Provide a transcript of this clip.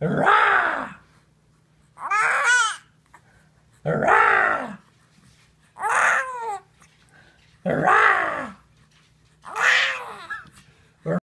Rah! Rah! Rah!